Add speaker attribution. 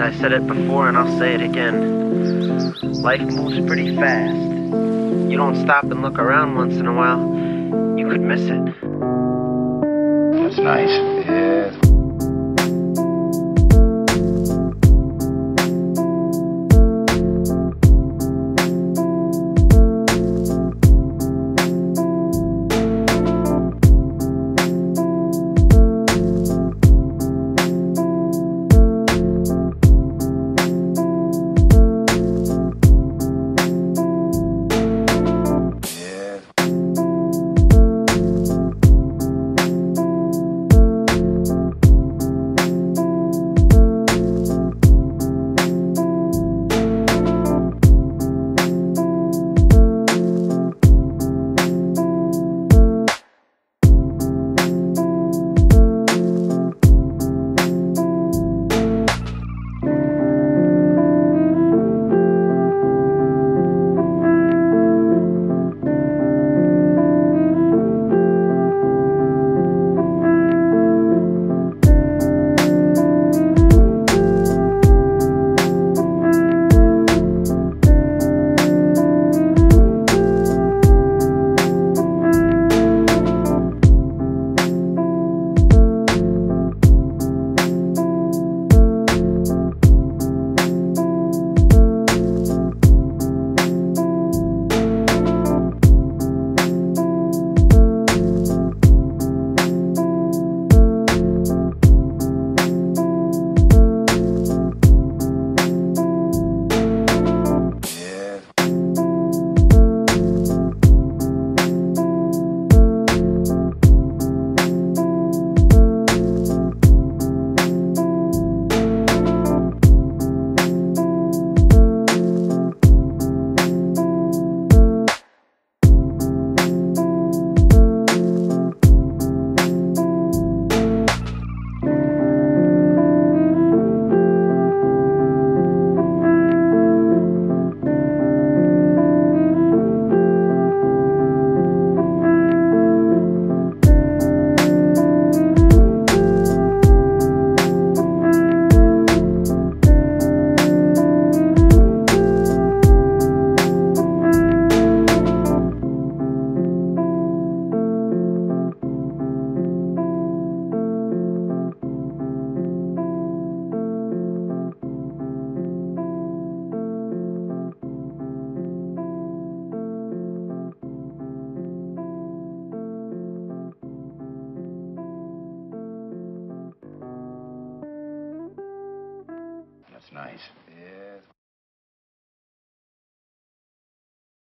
Speaker 1: Yep. I said it before and I'll say it again. Life moves pretty fast. You don't stop and look around once in a while, you could miss it.
Speaker 2: That's nice. Yeah. Nice.